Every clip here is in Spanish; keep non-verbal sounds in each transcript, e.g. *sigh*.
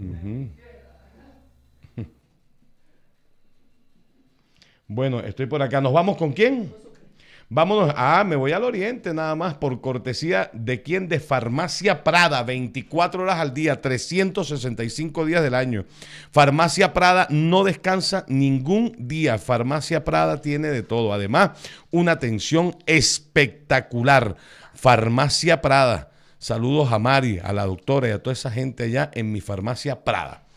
*laughs* Bueno, estoy por acá. ¿Nos vamos con quién? Vámonos. Ah, me voy al oriente nada más por cortesía de quién? De Farmacia Prada, 24 horas al día, 365 días del año. Farmacia Prada no descansa ningún día. Farmacia Prada tiene de todo. Además, una atención espectacular. Farmacia Prada. Saludos a Mari, a la doctora y a toda esa gente allá en mi farmacia Prada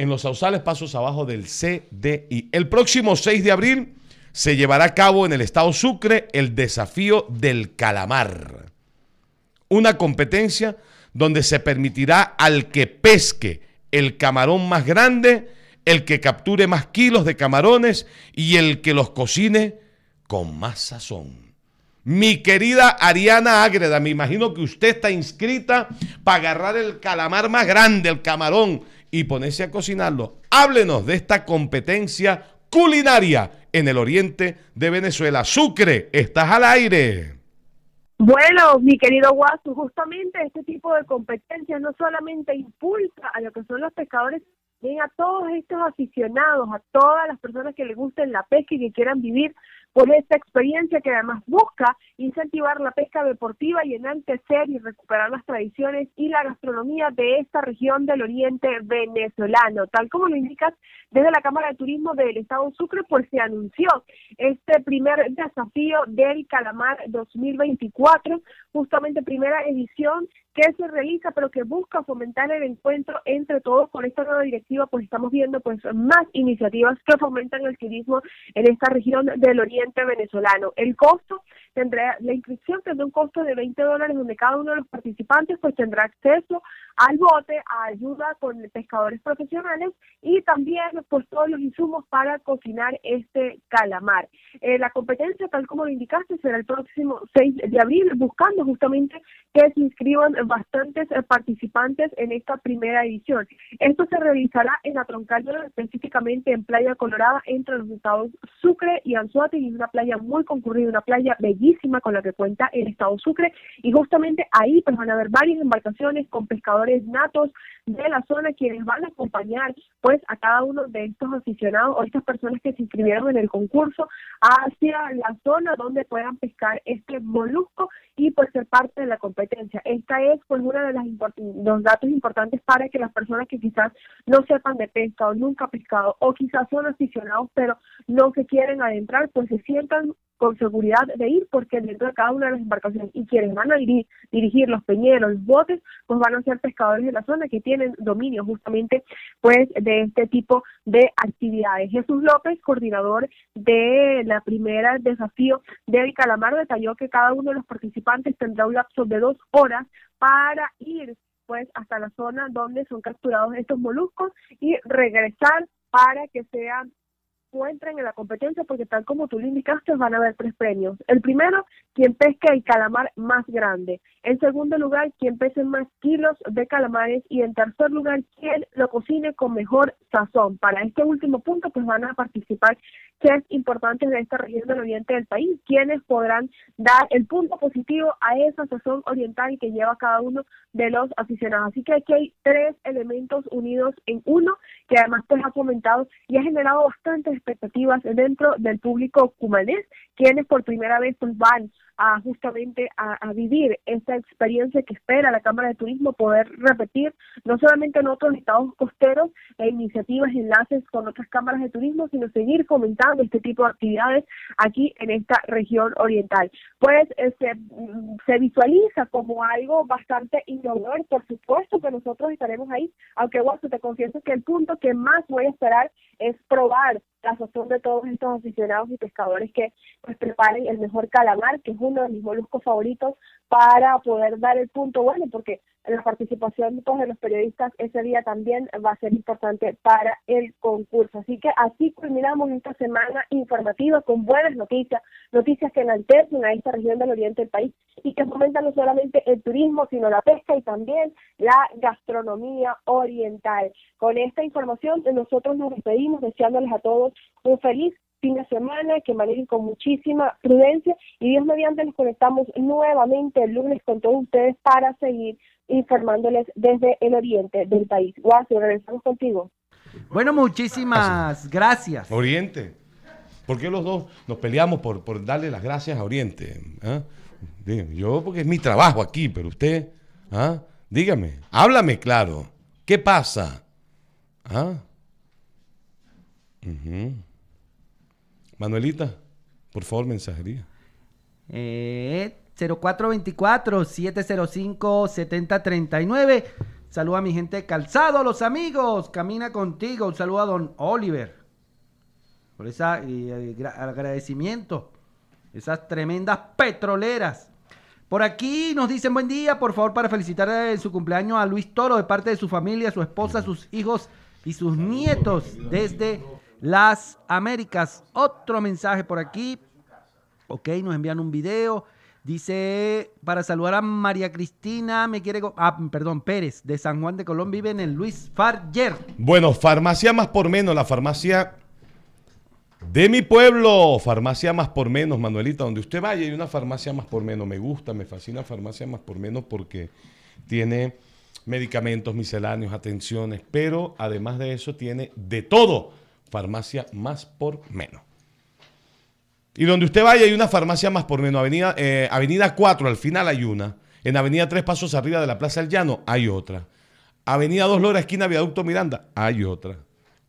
en los Sausales Pasos Abajo del CDI. El próximo 6 de abril se llevará a cabo en el estado Sucre el desafío del calamar. Una competencia donde se permitirá al que pesque el camarón más grande, el que capture más kilos de camarones y el que los cocine con más sazón. Mi querida Ariana Ágreda, me imagino que usted está inscrita para agarrar el calamar más grande, el camarón, y ponerse a cocinarlo. Háblenos de esta competencia culinaria en el oriente de Venezuela. Sucre, estás al aire. Bueno, mi querido Guasu, justamente este tipo de competencia no solamente impulsa a lo que son los pescadores, sino a todos estos aficionados, a todas las personas que les gusten la pesca y que quieran vivir por esta experiencia que además busca incentivar la pesca deportiva y enaltecer y recuperar las tradiciones y la gastronomía de esta región del oriente venezolano. Tal como lo indicas, desde la Cámara de Turismo del Estado Sucre, pues se anunció este primer desafío del Calamar 2024, justamente primera edición que se realiza, pero que busca fomentar el encuentro entre todos. Con esta nueva directiva, pues estamos viendo pues más iniciativas que fomentan el turismo en esta región del oriente venezolano. El costo tendrá, la inscripción tendrá un costo de 20 dólares, donde cada uno de los participantes pues tendrá acceso al bote, a ayuda con pescadores profesionales y también pues todos los insumos para cocinar este calamar. Eh, la competencia, tal como lo indicaste, será el próximo 6 de abril, buscando justamente que se inscriban bastantes eh, participantes en esta primera edición. Esto se realizará en la Troncal, específicamente en Playa Colorada, entre los estados Sucre y Anzuategui, y una playa muy concurrida, una playa bellísima con la que cuenta el estado Sucre, y justamente ahí pues van a haber varias embarcaciones con pescadores natos de la zona quienes van a acompañar pues a cada uno de estos aficionados o estas personas que se inscribieron en el concurso hacia la zona donde puedan pescar este molusco y pues ser parte de la competencia. Esta es pues una de las los datos importantes para que las personas que quizás no sepan de pesca o nunca pescado o quizás son aficionados pero no se quieren adentrar pues se sientan con seguridad de ir porque dentro de cada una de las embarcaciones y quienes van a dirigir los peñeros, los botes, pues van a ser pescadores de la zona que tienen dominio justamente pues de este tipo de actividades. Jesús López, coordinador de la primera desafío de Calamar, detalló que cada uno de los participantes tendrá un lapso de dos horas para ir pues hasta la zona donde son capturados estos moluscos y regresar para que sean entren en la competencia porque tal como tú lo indicaste van a haber tres premios. El primero, quien pesque el calamar más grande. En segundo lugar, quien pese más kilos de calamares. Y en tercer lugar, quien lo cocine con mejor sazón. Para este último punto, pues van a participar chefs importantes de esta región del oriente del país, quienes podrán dar el punto positivo a esa sazón oriental que lleva cada uno de los aficionados. Así que aquí hay tres elementos unidos en uno que además pues ha fomentado y ha generado bastantes expectativas dentro del público cumanés, quienes por primera vez pues van a justamente a, vivir esa experiencia que espera la Cámara de Turismo poder repetir no solamente en otros estados costeros e iniciativas, enlaces con otras cámaras de turismo, sino seguir fomentando este tipo de actividades aquí en esta región oriental. Pues eh, se, se visualiza como algo bastante innovador, por supuesto que nosotros estaremos ahí, aunque bueno, te confieso que el punto que más voy a esperar es probar la sazón de todos estos aficionados y pescadores que pues preparen el mejor calamar, que es uno de mis moluscos favoritos, para poder dar el punto bueno, porque la participación de todos los periodistas ese día también va a ser importante para el concurso. Así que así culminamos esta semana informativa con buenas noticias, noticias que enaltecen a esta región del oriente del país y que fomentan no solamente el turismo, sino la pesca y también la gastronomía oriental. Con esta información nosotros nos despedimos deseándoles a todos un feliz fin de semana, que manejen con muchísima prudencia y Dios mediante nos conectamos nuevamente el lunes con todos ustedes para seguir informándoles desde el oriente del país. Guaso, regresamos contigo. Bueno, muchísimas gracias. Oriente. ¿Por qué los dos nos peleamos por, por darle las gracias a Oriente? ¿Ah? Yo, porque es mi trabajo aquí, pero usted, ¿ah? dígame, háblame claro. ¿Qué pasa? ¿Ah? Manuelita, por favor, mensajería. Eh, 0424-705-7039. Saluda a mi gente de Calzado, los amigos. Camina contigo. Un saludo a don Oliver. Por ese eh, agradecimiento. Esas tremendas petroleras. Por aquí nos dicen buen día, por favor, para felicitar en su cumpleaños a Luis Toro de parte de su familia, su esposa, sus hijos y sus nietos desde las Américas. Otro mensaje por aquí. Ok, nos envían un video. Dice, para saludar a María Cristina, me quiere... Ah, perdón, Pérez, de San Juan de Colón, vive en el Luis Farger. Bueno, farmacia más por menos, la farmacia de mi pueblo, farmacia más por menos, Manuelita, donde usted vaya hay una farmacia más por menos. Me gusta, me fascina farmacia más por menos porque tiene medicamentos misceláneos, atenciones, pero además de eso tiene de todo. Farmacia más por menos. Y donde usted vaya hay una farmacia más por menos. Avenida, eh, Avenida 4, al final hay una. En Avenida 3 Pasos arriba de la Plaza del Llano hay otra. Avenida 2 Lora, esquina Viaducto Miranda, hay otra.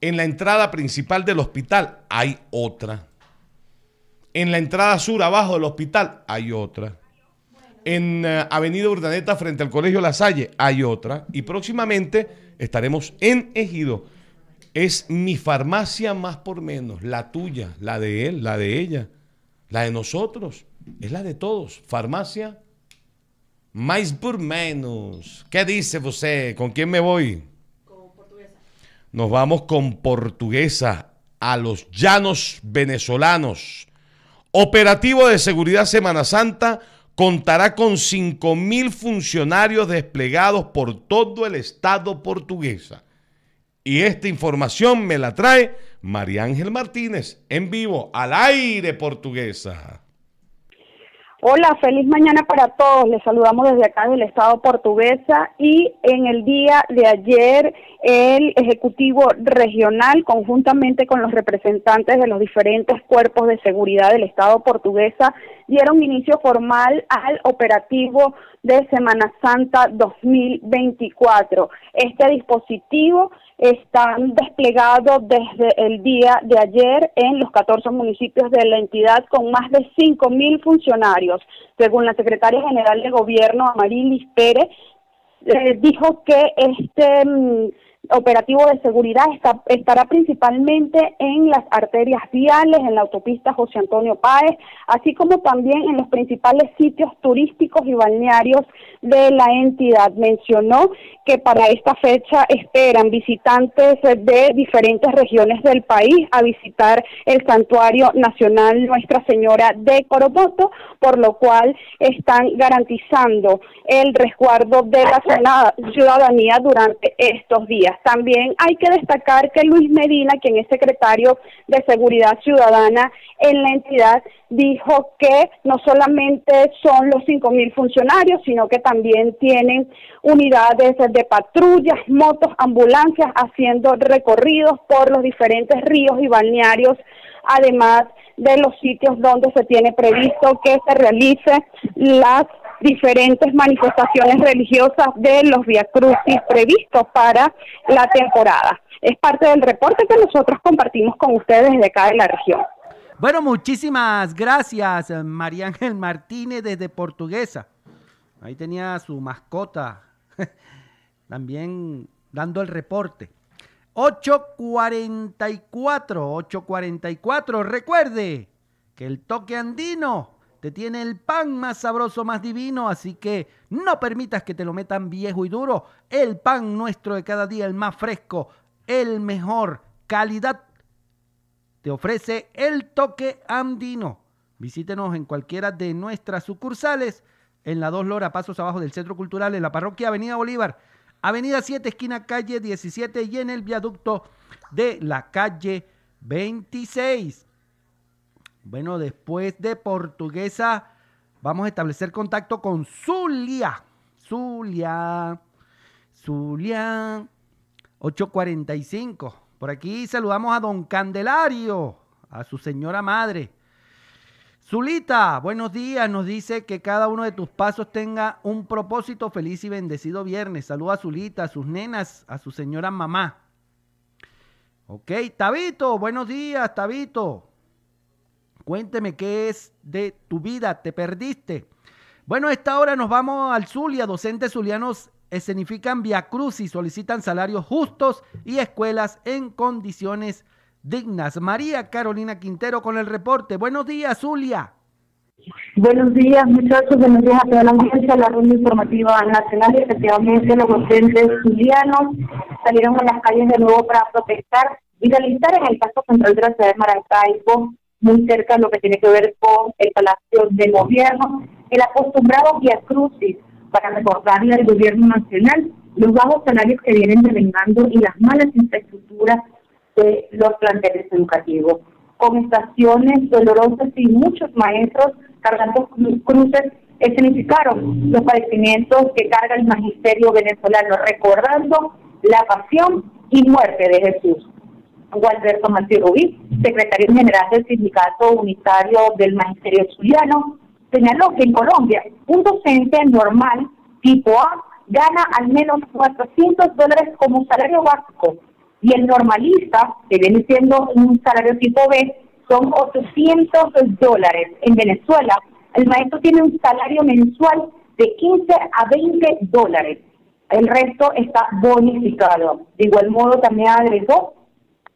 En la entrada principal del hospital hay otra. En la entrada sur, abajo del hospital, hay otra. En eh, Avenida Urdaneta, frente al Colegio La Salle, hay otra. Y próximamente estaremos en Ejido es mi farmacia más por menos, la tuya, la de él, la de ella, la de nosotros, es la de todos. Farmacia más por menos. ¿Qué dice usted? ¿Con quién me voy? Con portuguesa. Nos vamos con portuguesa a los llanos venezolanos. Operativo de seguridad Semana Santa contará con 5 mil funcionarios desplegados por todo el estado portuguesa. Y esta información me la trae María Ángel Martínez en vivo al aire portuguesa. Hola, feliz mañana para todos. Les saludamos desde acá del Estado portuguesa y en el día de ayer el Ejecutivo Regional, conjuntamente con los representantes de los diferentes cuerpos de seguridad del Estado portuguesa, dieron inicio formal al operativo de Semana Santa 2024. Este dispositivo está desplegado desde el día de ayer en los 14 municipios de la entidad con más de 5 mil funcionarios. Según la secretaria general de gobierno, Amarilis Pérez, eh, dijo que este mm, operativo de seguridad está, estará principalmente en las arterias viales, en la autopista José Antonio Páez, así como también en los principales sitios turísticos y balnearios de la entidad. Mencionó que para esta fecha esperan visitantes de diferentes regiones del país a visitar el Santuario Nacional Nuestra Señora de Coroboto, por lo cual están garantizando el resguardo de la ciudadanía durante estos días. También hay que destacar que Luis Medina, quien es secretario de Seguridad Ciudadana en la entidad, dijo que no solamente son los cinco mil funcionarios, sino que también tienen unidades de patrullas, motos, ambulancias haciendo recorridos por los diferentes ríos y balnearios, además de los sitios donde se tiene previsto que se realice las diferentes manifestaciones religiosas de los Crucis previstos para la temporada. Es parte del reporte que nosotros compartimos con ustedes desde acá de la región. Bueno, muchísimas gracias, María Ángel Martínez desde Portuguesa. Ahí tenía su mascota *laughs* también dando el reporte. 844, 844. Recuerde que el toque andino te tiene el pan más sabroso, más divino, así que no permitas que te lo metan viejo y duro. El pan nuestro de cada día, el más fresco, el mejor calidad, te ofrece el toque andino. Visítenos en cualquiera de nuestras sucursales, en la Dos Lora, pasos abajo del Centro Cultural, en la parroquia Avenida Bolívar, Avenida 7, esquina calle 17 y en el viaducto de la calle 26. Bueno, después de Portuguesa, vamos a establecer contacto con Zulia. Zulia. Zulia. 845. Por aquí saludamos a don Candelario, a su señora madre. Zulita, buenos días. Nos dice que cada uno de tus pasos tenga un propósito feliz y bendecido viernes. Saluda a Zulita, a sus nenas, a su señora mamá. Ok, Tabito, buenos días, Tabito. Cuénteme qué es de tu vida, te perdiste. Bueno, a esta hora nos vamos al Zulia. Docentes zulianos escenifican Via Cruz y solicitan salarios justos y escuelas en condiciones dignas. María Carolina Quintero con el reporte. Buenos días, Zulia. Buenos días, muchachos. Buenos días a toda la audiencia. La ronda informativa nacional. Efectivamente, los docentes zulianos salieron a las calles de nuevo para protestar y realizar en el caso central de la ciudad de Maracaibo, muy cerca lo que tiene que ver con el Palacio de Gobierno, el acostumbrado Via Crucis para recordarle al gobierno nacional los bajos salarios que vienen devengando y las malas infraestructuras de los planteles educativos. Con estaciones dolorosas y muchos maestros cargando cruces escenificaron los padecimientos que carga el magisterio venezolano, recordando la pasión y muerte de Jesús. Gualberto Macio Rubí, secretario general del Sindicato Unitario del Magisterio Zuliano, señaló que en Colombia un docente normal tipo A gana al menos 400 dólares como salario básico y el normalista, que viene siendo un salario tipo B, son 800 dólares. En Venezuela, el maestro tiene un salario mensual de 15 a 20 dólares. El resto está bonificado. De igual modo, también agregó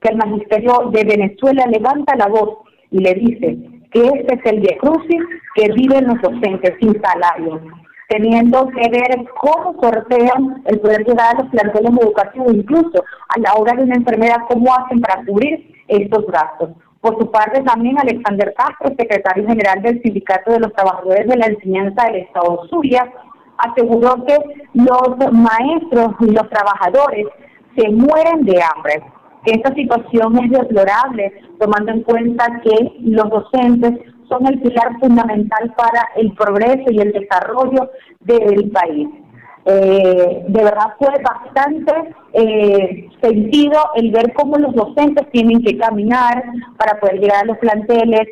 que el magisterio de Venezuela levanta la voz y le dice que este es el de crucis que viven los docentes sin salario teniendo que ver cómo sortean el poder llegar a los planteles educativos, incluso a la hora de una enfermedad, cómo hacen para cubrir estos gastos. Por su parte, también Alexander Castro, secretario general del Sindicato de los Trabajadores de la Enseñanza del Estado Zulia, aseguró que los maestros y los trabajadores se mueren de hambre. Esta situación es deplorable, tomando en cuenta que los docentes son el pilar fundamental para el progreso y el desarrollo del país. Eh, de verdad fue bastante eh, sentido el ver cómo los docentes tienen que caminar para poder llegar a los planteles,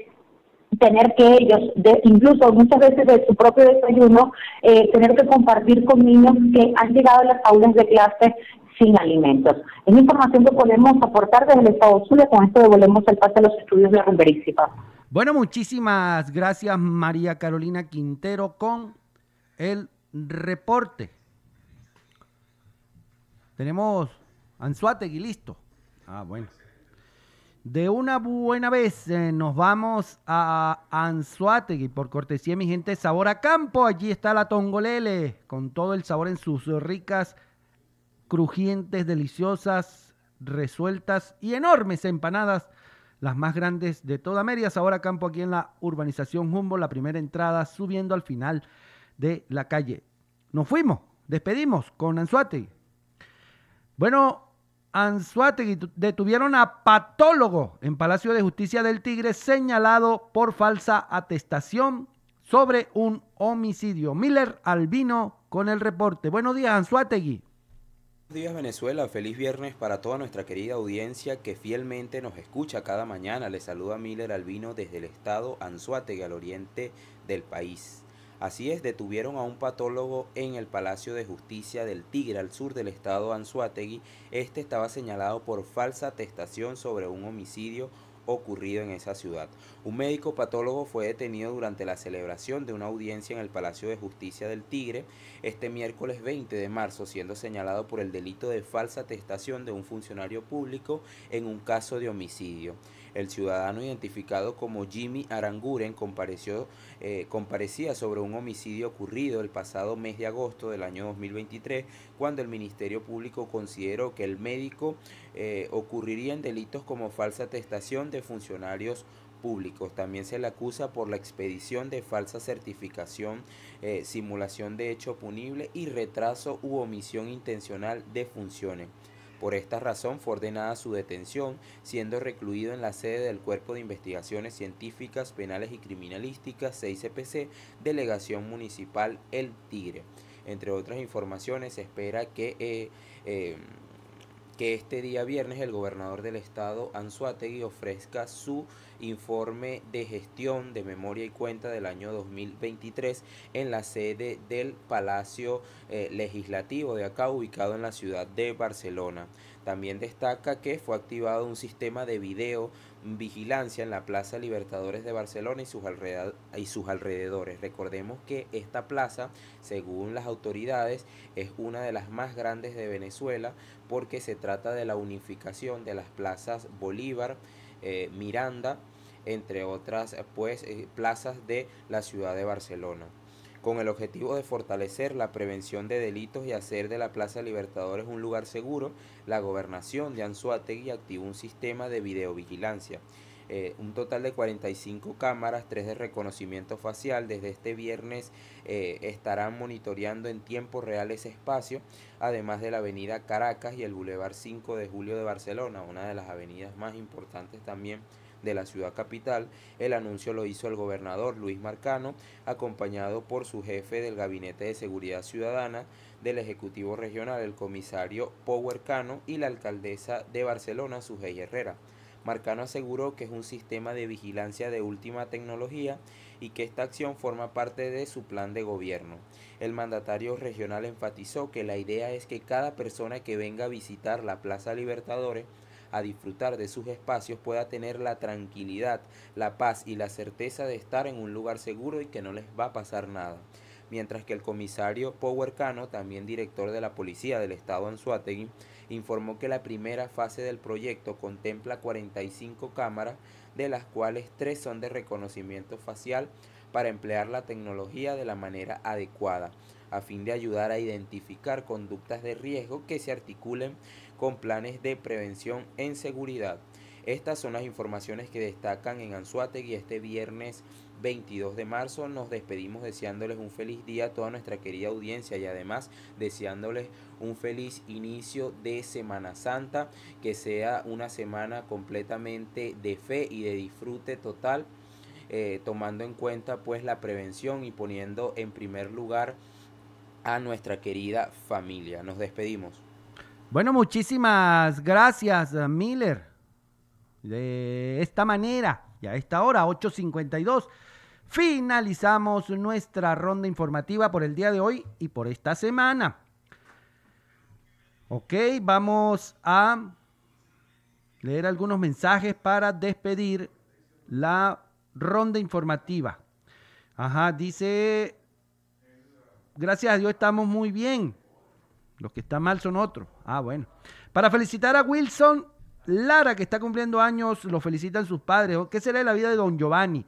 tener que ellos, de, incluso muchas veces de su propio desayuno, eh, tener que compartir con niños que han llegado a las aulas de clase sin alimentos. Es información que podemos aportar desde el Estado Zulia, con esto devolvemos el pase a los estudios de Rumberísima. Bueno, muchísimas gracias María Carolina Quintero con el reporte. Tenemos Anzuategui listo. Ah, bueno. De una buena vez eh, nos vamos a Anzuategui por cortesía mi gente Sabor a Campo. Allí está la Tongolele con todo el sabor en sus ricas, crujientes, deliciosas, resueltas y enormes empanadas las más grandes de toda Mérida. Ahora campo aquí en la urbanización Humbo, la primera entrada subiendo al final de la calle. Nos fuimos, despedimos con Anzuategui. Bueno, Anzuategui detuvieron a patólogo en Palacio de Justicia del Tigre señalado por falsa atestación sobre un homicidio. Miller Albino con el reporte. Buenos días, Anzuategui. Buenos días Venezuela, feliz viernes para toda nuestra querida audiencia que fielmente nos escucha cada mañana. Les saluda Miller Albino desde el estado Anzuategui al oriente del país. Así es, detuvieron a un patólogo en el Palacio de Justicia del Tigre al sur del estado Anzuategui. Este estaba señalado por falsa atestación sobre un homicidio ocurrido en esa ciudad. Un médico patólogo fue detenido durante la celebración de una audiencia en el Palacio de Justicia del Tigre este miércoles 20 de marzo, siendo señalado por el delito de falsa atestación de un funcionario público en un caso de homicidio. El ciudadano identificado como Jimmy Aranguren compareció, eh, comparecía sobre un homicidio ocurrido el pasado mes de agosto del año 2023, cuando el Ministerio Público consideró que el médico eh, ocurriría en delitos como falsa atestación de funcionarios públicos. También se le acusa por la expedición de falsa certificación, eh, simulación de hecho punible y retraso u omisión intencional de funciones. Por esta razón fue ordenada su detención, siendo recluido en la sede del Cuerpo de Investigaciones Científicas, Penales y Criminalísticas, 6CPC, Delegación Municipal El Tigre. Entre otras informaciones, se espera que... eh, eh, que este día viernes el gobernador del estado Anzuategui ofrezca su informe de gestión de memoria y cuenta del año 2023 en la sede del Palacio eh, Legislativo de acá ubicado en la ciudad de Barcelona. También destaca que fue activado un sistema de video vigilancia en la Plaza Libertadores de Barcelona y sus, alrededores. Recordemos que esta plaza, según las autoridades, es una de las más grandes de Venezuela porque se trata de la unificación de las plazas Bolívar, eh, Miranda, entre otras pues, eh, plazas de la ciudad de Barcelona con el objetivo de fortalecer la prevención de delitos y hacer de la Plaza Libertadores un lugar seguro, la gobernación de Anzuategui activó un sistema de videovigilancia. Eh, un total de 45 cámaras, 3 de reconocimiento facial. Desde este viernes eh, estarán monitoreando en tiempo real ese espacio, además de la avenida Caracas y el Boulevard 5 de Julio de Barcelona, una de las avenidas más importantes también de la ciudad capital. El anuncio lo hizo el gobernador Luis Marcano, acompañado por su jefe del Gabinete de Seguridad Ciudadana del Ejecutivo Regional, el comisario Power Cano, y la alcaldesa de Barcelona, Sujei Herrera. Marcano aseguró que es un sistema de vigilancia de última tecnología y que esta acción forma parte de su plan de gobierno. El mandatario regional enfatizó que la idea es que cada persona que venga a visitar la Plaza Libertadores a disfrutar de sus espacios pueda tener la tranquilidad, la paz y la certeza de estar en un lugar seguro y que no les va a pasar nada. Mientras que el comisario Power Cano, también director de la policía del estado Anzuategui, informó que la primera fase del proyecto contempla 45 cámaras, de las cuales 3 son de reconocimiento facial para emplear la tecnología de la manera adecuada, a fin de ayudar a identificar conductas de riesgo que se articulen con planes de prevención en seguridad. Estas son las informaciones que destacan en Anzuategui este viernes 22 de marzo. Nos despedimos deseándoles un feliz día a toda nuestra querida audiencia y además deseándoles un feliz inicio de Semana Santa, que sea una semana completamente de fe y de disfrute total, eh, tomando en cuenta pues la prevención y poniendo en primer lugar a nuestra querida familia. Nos despedimos. Bueno, muchísimas gracias, Miller. De esta manera, y a esta hora, 8.52, finalizamos nuestra ronda informativa por el día de hoy y por esta semana. Ok, vamos a leer algunos mensajes para despedir la ronda informativa. Ajá, dice, gracias a Dios estamos muy bien. Los que están mal son otros. Ah, bueno. Para felicitar a Wilson Lara, que está cumpliendo años, lo felicitan sus padres. ¿Qué será de la vida de don Giovanni?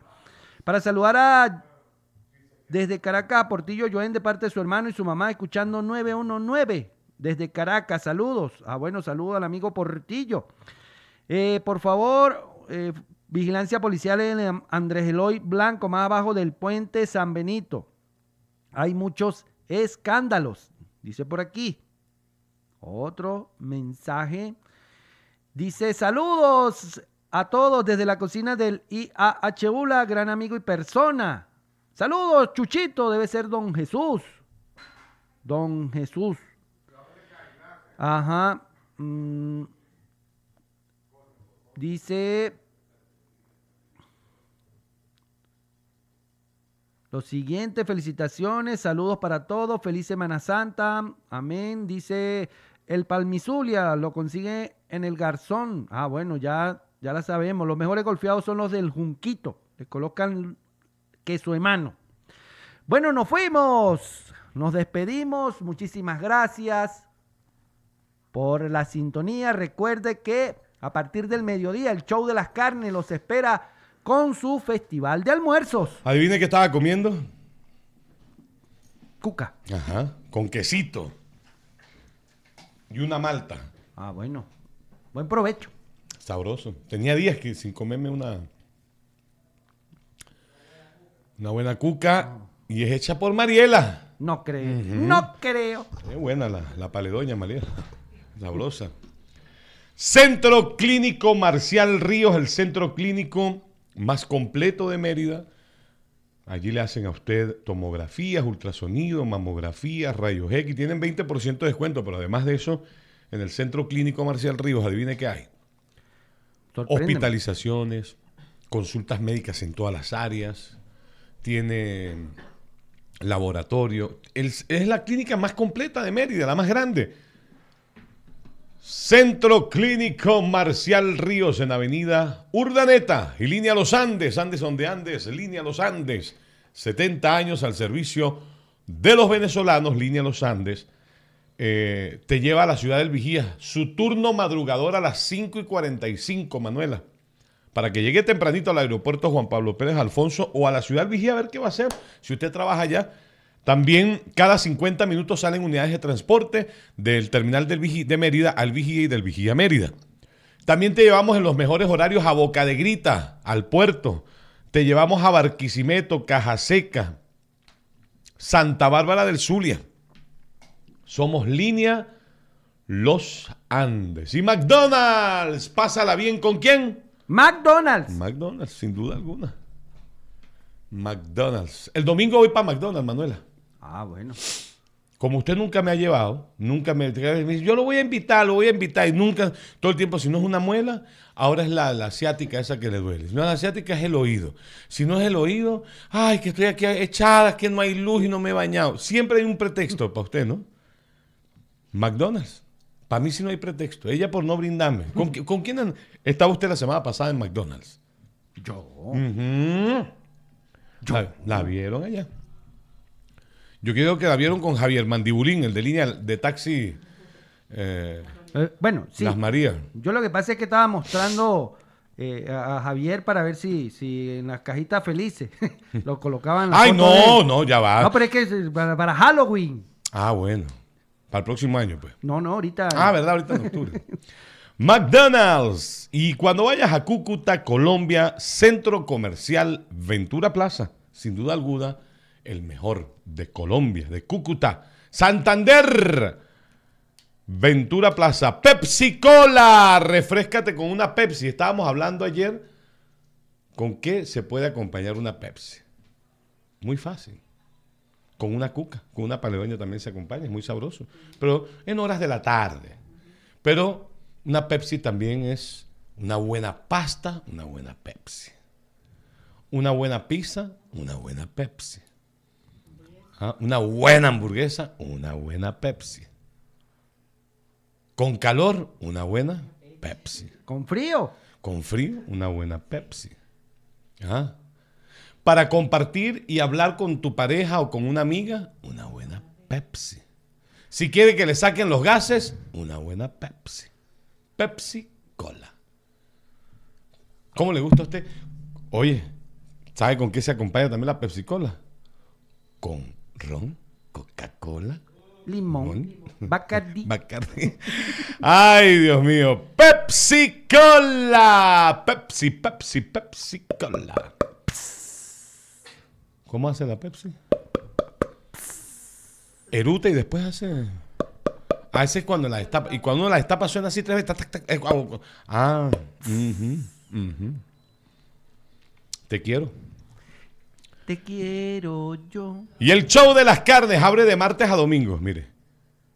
Para saludar a desde Caracas, Portillo Joen, de parte de su hermano y su mamá, escuchando 919 desde Caracas. Saludos. Ah, bueno, saludo al amigo Portillo. Eh, por favor, eh, vigilancia policial en Andrés Eloy Blanco, más abajo del puente San Benito. Hay muchos escándalos, dice por aquí. Otro mensaje. Dice, saludos a todos desde la cocina del IAHULA, gran amigo y persona. Saludos, Chuchito, debe ser don Jesús. Don Jesús. Ajá. Mm. Dice lo siguiente, felicitaciones, saludos para todos, feliz Semana Santa, amén. Dice el Palmizulia, lo consigue en el Garzón. Ah, bueno, ya, ya la sabemos. Los mejores golfeados son los del Junquito. Le colocan queso de mano. Bueno, nos fuimos. Nos despedimos. Muchísimas gracias por la sintonía. Recuerde que a partir del mediodía el show de las carnes los espera con su festival de almuerzos. Adivine qué estaba comiendo. Cuca. Ajá. Con quesito. Y una malta. Ah, bueno. Buen provecho. Sabroso. Tenía días que sin comerme una. Una buena cuca. Y es hecha por Mariela. No creo. No creo. Es buena la, la paledoña, Mariela. *laughs* Sabrosa. Centro Clínico Marcial Ríos, el centro clínico más completo de Mérida. Allí le hacen a usted tomografías, ultrasonido, mamografías, rayos X. Tienen 20% de descuento, pero además de eso, en el Centro Clínico Marcial Ríos, adivine qué hay. Hospitalizaciones, consultas médicas en todas las áreas, tiene laboratorio. El- es la clínica más completa de Mérida, la más grande. Centro Clínico Marcial Ríos en Avenida Urdaneta y Línea Los Andes, Andes donde Andes, Línea Los Andes. 70 años al servicio de los venezolanos, Línea Los Andes. eh, te lleva a la ciudad del Vigía. Su turno madrugador a las 5 y 45, Manuela. Para que llegue tempranito al aeropuerto Juan Pablo Pérez Alfonso o a la ciudad del Vigía a ver qué va a hacer. Si usted trabaja allá, también cada 50 minutos salen unidades de transporte del terminal del Vigía, de Mérida al Vigía y del Vigía a Mérida. También te llevamos en los mejores horarios a Boca de Grita, al puerto. Te llevamos a Barquisimeto, Caja Seca, Santa Bárbara del Zulia. Somos línea Los Andes. Y McDonald's, pásala bien con quién? McDonald's. McDonald's, sin duda alguna. McDonald's. El domingo voy para McDonald's, Manuela. Ah, bueno. Como usted nunca me ha llevado, nunca me, me dice, yo lo voy a invitar, lo voy a invitar, y nunca, todo el tiempo, si no es una muela, ahora es la, la asiática esa que le duele. Si no es la asiática, es el oído. Si no es el oído, ay, que estoy aquí echada, que no hay luz y no me he bañado. Siempre hay un pretexto para usted, ¿no? McDonald's. Para mí sí no hay pretexto. Ella por no brindarme. ¿Con, qui- con quién estaba usted la semana pasada en McDonald's? Yo. Ujú. La, la vieron allá. Yo creo que la vieron con Javier Mandibulín, el de línea de taxi eh, Eh, bueno, sí. Las Marías. Yo lo que pasa es que estaba mostrando eh, a Javier para ver si, si en las cajitas felices *laughs* lo colocaban. Ay, no, no, ya va. No, pero es que para, para Halloween. Ah, bueno. Para el próximo año, pues. No, no, ahorita. Ah, ¿verdad? Ahorita en octubre. *laughs* McDonald's. Y cuando vayas a Cúcuta, Colombia, Centro Comercial Ventura Plaza. Sin duda alguna, el mejor de Colombia, de Cúcuta. Santander. Ventura Plaza. Pepsi Cola. Refrescate con una Pepsi. Estábamos hablando ayer con qué se puede acompañar una Pepsi. Muy fácil. Con una cuca, con una paledoña también se acompaña, es muy sabroso. Pero en horas de la tarde. Pero una Pepsi también es una buena pasta, una buena Pepsi. Una buena pizza, una buena Pepsi. Ah, Una buena hamburguesa, una buena Pepsi. Con calor, una buena Pepsi. Con frío. Con frío, una buena Pepsi. Ah. Para compartir y hablar con tu pareja o con una amiga, una buena Pepsi. Si quiere que le saquen los gases, una buena Pepsi. Pepsi Cola. ¿Cómo le gusta a usted? Oye, ¿sabe con qué se acompaña también la Pepsi Cola? Con ron, Coca-Cola, Limón. Bacardi. Bacardi. *laughs* Ay, Dios mío. Pepsi Cola. Pepsi, Pepsi, Pepsi Cola. ¿Cómo hace la Pepsi? Eruta y después hace. Ah, ese es cuando la destapa. Y cuando la destapa suena así tres veces. tac, tac, tac, guau. Ah. Te quiero. Te quiero yo. Y el show de las carnes abre de martes a domingos, mire.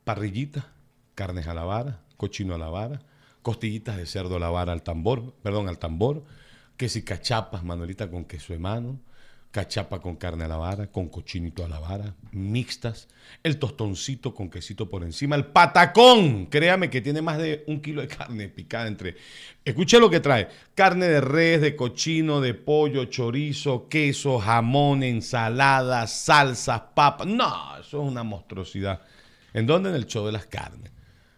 Parrillita, carnes a la vara, cochino a la vara, costillitas de cerdo a la vara al tambor, perdón, al tambor, que si cachapas, Manuelita, con queso de mano, cachapa con carne a la vara, con cochinito a la vara, mixtas, el tostoncito con quesito por encima, el patacón, créame que tiene más de un kilo de carne picada entre... Escuche lo que trae, carne de res, de cochino, de pollo, chorizo, queso, jamón, ensalada, salsas, papas, no, eso es una monstruosidad. ¿En dónde? En el show de las carnes.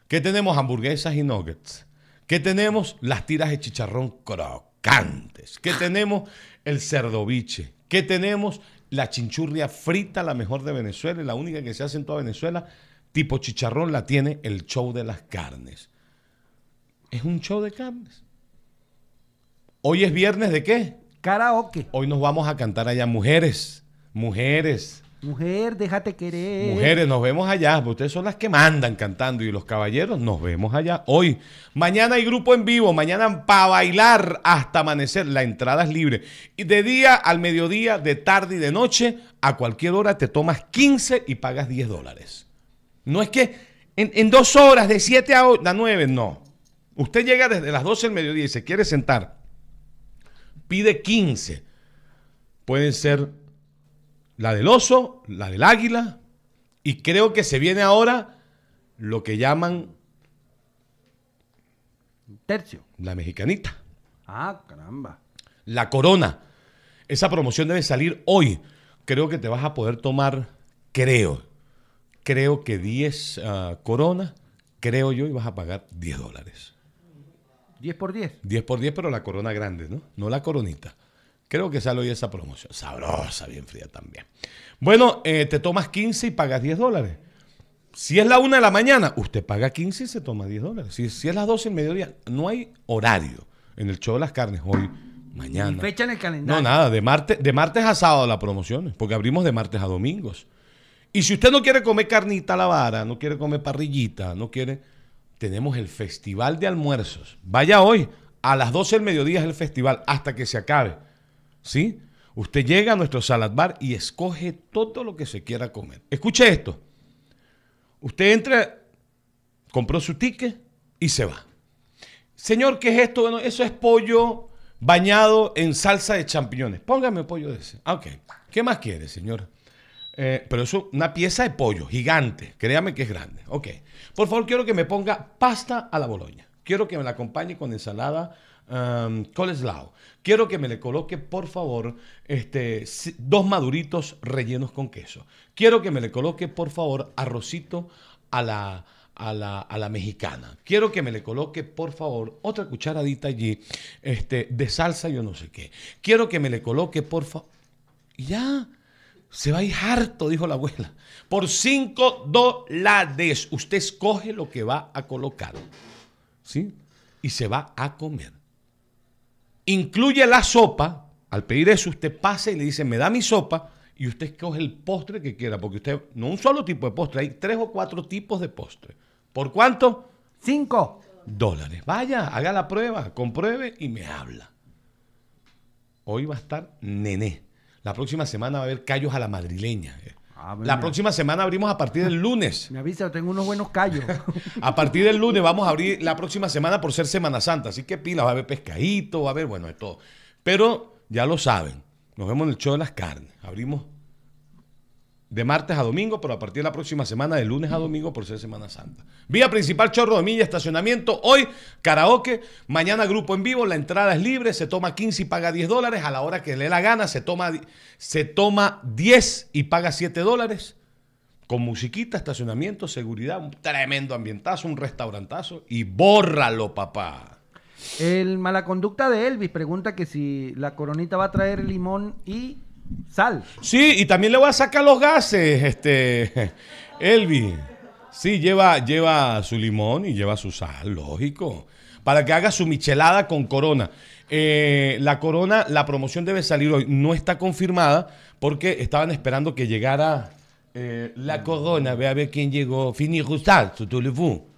¿Qué tenemos? Hamburguesas y nuggets. ¿Qué tenemos? Las tiras de chicharrón crocantes. ¿Qué tenemos? El cerdoviche. ¿Qué tenemos? La chinchurria frita, la mejor de Venezuela, y la única que se hace en toda Venezuela, tipo chicharrón, la tiene el show de las carnes. Es un show de carnes. Hoy es viernes de qué? Karaoke. Hoy nos vamos a cantar allá mujeres, mujeres. Mujer, déjate querer. Mujeres, nos vemos allá. Ustedes son las que mandan cantando y los caballeros nos vemos allá hoy. Mañana hay grupo en vivo, mañana para bailar hasta amanecer. La entrada es libre. Y de día al mediodía, de tarde y de noche, a cualquier hora te tomas 15 y pagas 10 dólares. No es que en, dos horas, de 7 a, o- a 9, no. Usted llega desde las 12 del mediodía y se quiere sentar. Pide 15. Pueden ser la del oso, la del águila, y creo que se viene ahora lo que llaman Tercio. la mexicanita, Ah, caramba. la corona. Esa promoción debe salir hoy. Creo que te vas a poder tomar, creo, creo que 10 ah, coronas, creo yo, y vas a pagar 10 dólares. 10 por 10. 10 por 10, pero la corona grande, ¿no? No la coronita. Creo que sale hoy esa promoción. Sabrosa, bien fría también. Bueno, eh, te tomas 15 y pagas 10 dólares. Si es la 1 de la mañana, usted paga 15 y se toma 10 dólares. Si, si es las 12 del mediodía, no hay horario en el show de las carnes hoy, mañana. Y fecha en el No, calendario. nada, de martes, de martes a sábado la promoción, porque abrimos de martes a domingos. Y si usted no quiere comer carnita a la vara, no quiere comer parrillita, no quiere, tenemos el festival de almuerzos. Vaya hoy, a las 12 del mediodía es el festival, hasta que se acabe. ¿Sí? Usted llega a nuestro salad bar y escoge todo lo que se quiera comer. Escuche esto. Usted entra, compró su ticket y se va. Señor, ¿qué es esto? Bueno, eso es pollo bañado en salsa de champiñones. Póngame pollo de ese. Ah, ok. ¿Qué más quiere, señor? Eh, pero eso, una pieza de pollo gigante. Créame que es grande. Ok. Por favor, quiero que me ponga pasta a la boloña. Quiero que me la acompañe con ensalada um, coleslaw. Quiero que me le coloque, por favor, este, dos maduritos rellenos con queso. Quiero que me le coloque, por favor, arrocito a la, a la, a la mexicana. Quiero que me le coloque, por favor, otra cucharadita allí este, de salsa, yo no sé qué. Quiero que me le coloque, por favor. Ya. Se va a ir harto, dijo la abuela. Por 5 dólares usted escoge lo que va a colocar. ¿Sí? Y se va a comer. Incluye la sopa. Al pedir eso, usted pasa y le dice, me da mi sopa. Y usted escoge el postre que quiera. Porque usted, no un solo tipo de postre, hay tres o cuatro tipos de postre. ¿Por cuánto? 5. dólares. Vaya, haga la prueba, compruebe y me habla. Hoy va a estar nené. La próxima semana va a haber callos a la madrileña. Ah, bueno, La mira. próxima semana abrimos a partir del lunes. *laughs* Me avisa, tengo unos buenos callos. *laughs* A partir del lunes vamos a abrir la próxima semana por ser Semana Santa. Así que pila, va a haber pescadito, va a haber, bueno, de todo. Pero ya lo saben, nos vemos en el show de las carnes. Abrimos de martes a domingo, pero a partir de la próxima semana, de lunes a domingo, por ser Semana Santa. Vía principal, chorro de milla, estacionamiento. Hoy, karaoke. Mañana, grupo en vivo. La entrada es libre. Se toma 15 y paga 10 dólares. A la hora que le dé la gana, se toma, se toma 10 y paga 7 dólares. Con musiquita, estacionamiento, seguridad, un tremendo ambientazo, un restaurantazo. Y bórralo, papá. El mala conducta de Elvis pregunta que si la coronita va a traer limón y sal. Sí, y también le voy a sacar los gases, este, *laughs* Elvi. Sí, lleva, lleva su limón y lleva su sal, lógico. Para que haga su michelada con corona. Eh, la corona, la promoción debe salir hoy. No está confirmada porque estaban esperando que llegara eh, la corona. Ve a ver quién llegó. Fini Roussal, su teléfono.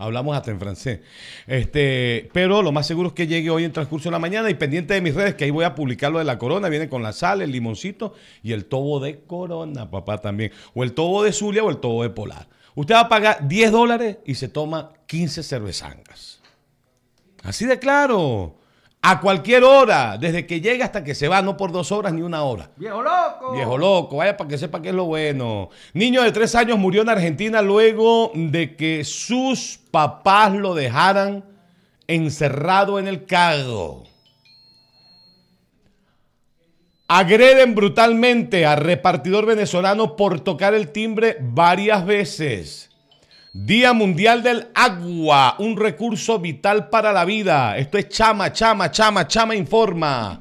Hablamos hasta en francés. Este, pero lo más seguro es que llegue hoy en transcurso de la mañana y pendiente de mis redes, que ahí voy a publicar lo de la corona. Viene con la sal, el limoncito y el tobo de corona, papá también. O el tobo de Zulia o el tobo de Polar. Usted va a pagar 10 dólares y se toma 15 cervezangas. Así de claro. A cualquier hora, desde que llega hasta que se va, no por dos horas ni una hora. ¡Viejo loco! Viejo loco, vaya para que sepa qué es lo bueno. Niño de tres años murió en Argentina luego de que sus papás lo dejaran encerrado en el carro. Agreden brutalmente a repartidor venezolano por tocar el timbre varias veces. Día Mundial del Agua, un recurso vital para la vida. Esto es Chama, Chama, Chama, Chama informa.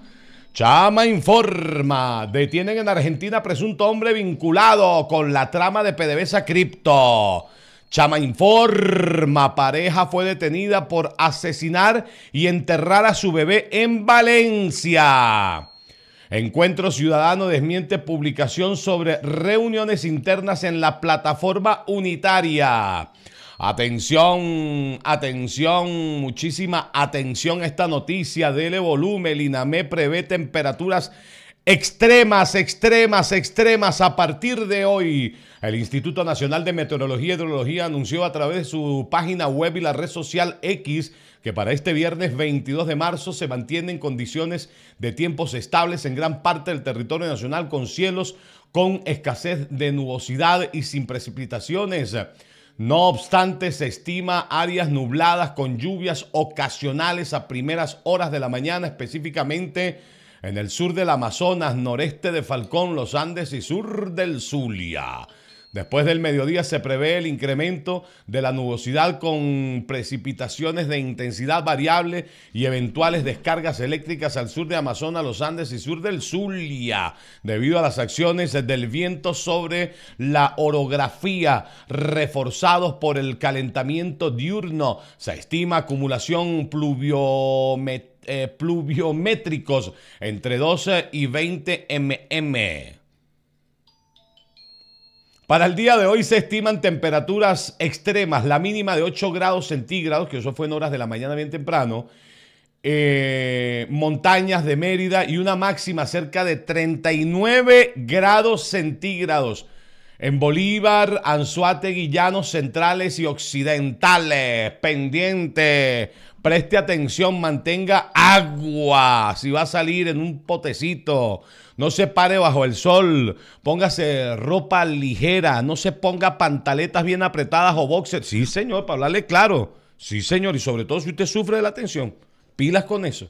Chama informa. Detienen en Argentina presunto hombre vinculado con la trama de PDVSA Cripto. Chama informa. Pareja fue detenida por asesinar y enterrar a su bebé en Valencia. Encuentro Ciudadano desmiente publicación sobre reuniones internas en la plataforma unitaria. Atención, atención, muchísima atención a esta noticia. Dele volumen. El INAME prevé temperaturas extremas, extremas, extremas a partir de hoy. El Instituto Nacional de Meteorología y Hidrología anunció a través de su página web y la red social X que para este viernes 22 de marzo se mantienen condiciones de tiempos estables en gran parte del territorio nacional con cielos con escasez de nubosidad y sin precipitaciones. No obstante, se estima áreas nubladas con lluvias ocasionales a primeras horas de la mañana, específicamente en el sur del Amazonas, noreste de Falcón, los Andes y sur del Zulia. Después del mediodía se prevé el incremento de la nubosidad con precipitaciones de intensidad variable y eventuales descargas eléctricas al sur de Amazonas, los Andes y sur del Zulia, debido a las acciones del viento sobre la orografía reforzados por el calentamiento diurno. Se estima acumulación eh, pluviométricos entre 12 y 20 mm. Para el día de hoy se estiman temperaturas extremas, la mínima de 8 grados centígrados, que eso fue en horas de la mañana bien temprano, eh, montañas de Mérida y una máxima cerca de 39 grados centígrados en Bolívar, Anzuategui, Llanos centrales y occidentales. Pendiente, preste atención, mantenga agua. Si va a salir en un potecito, no se pare bajo el sol, póngase ropa ligera, no se ponga pantaletas bien apretadas o boxers. Sí, señor, para hablarle claro. Sí, señor, y sobre todo si usted sufre de la tensión, pilas con eso.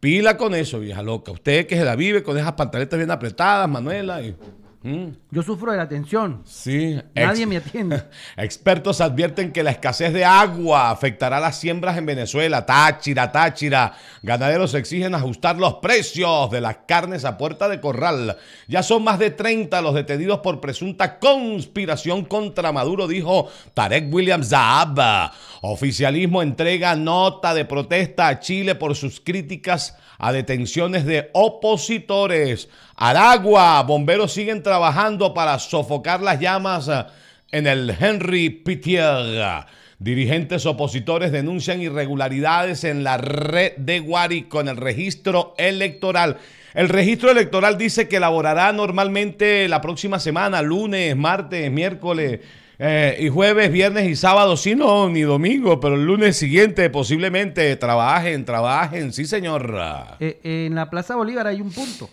Pila con eso, vieja loca. Usted que se la vive con esas pantaletas bien apretadas, Manuela. Y... Mm. Yo sufro de la tensión. Sí. Nadie me atiende. *laughs* Expertos advierten que la escasez de agua afectará las siembras en Venezuela. Táchira, Táchira. Ganaderos exigen ajustar los precios de las carnes a puerta de corral. Ya son más de 30 los detenidos por presunta conspiración contra Maduro, dijo Tarek Williams Zaab. Oficialismo entrega nota de protesta a Chile por sus críticas a detenciones de opositores. Aragua, bomberos siguen trabajando para sofocar las llamas eh, en el Henry Pitier. Dirigentes opositores denuncian irregularidades en la red de Guárico en el registro electoral. El registro electoral dice que elaborará normalmente la próxima semana, lunes, martes, miércoles eh, y jueves, viernes y sábado, sí, no, ni domingo, pero el lunes siguiente posiblemente trabajen, trabajen, sí, señor. Eh, en la Plaza Bolívar hay un punto.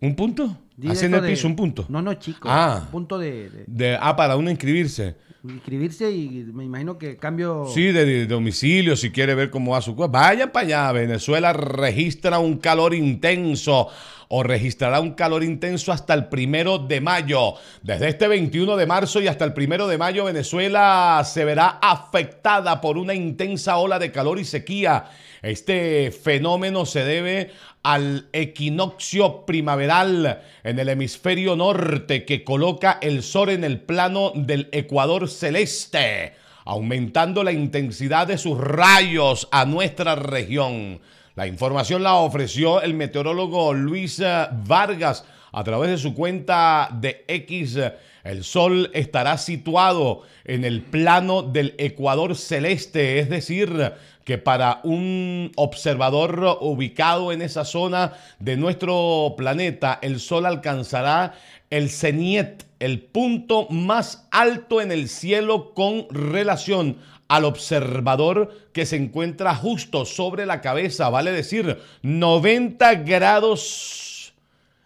¿Un punto? Haciendo el piso, un punto. No, no, chico. Ah. Un punto de, de, Ah, para uno inscribirse. Inscribirse y me imagino que cambio. Sí, de, domicilio, si quiere ver cómo va su cuerpo. Vayan para allá. Venezuela registra un calor intenso o registrará un calor intenso hasta el primero de mayo. Desde este 21 de marzo y hasta el primero de mayo, Venezuela se verá afectada por una intensa ola de calor y sequía. Este fenómeno se debe al equinoccio primaveral en el hemisferio norte que coloca el sol en el plano del ecuador celeste, aumentando la intensidad de sus rayos a nuestra región. La información la ofreció el meteorólogo Luis Vargas a través de su cuenta de X. El Sol estará situado en el plano del ecuador celeste, es decir, que para un observador ubicado en esa zona de nuestro planeta, el Sol alcanzará el ceniet, el punto más alto en el cielo con relación al observador que se encuentra justo sobre la cabeza, vale decir 90 grados,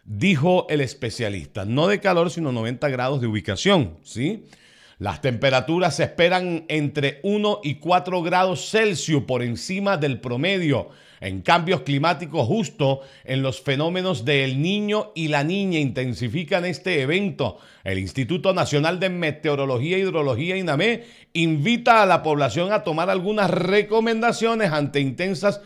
dijo el especialista, no de calor, sino 90 grados de ubicación, ¿sí? Las temperaturas se esperan entre 1 y 4 grados Celsius por encima del promedio en cambios climáticos justo en los fenómenos del niño y la niña intensifican este evento. El Instituto Nacional de Meteorología e Hidrología INAME invita a la población a tomar algunas recomendaciones ante intensas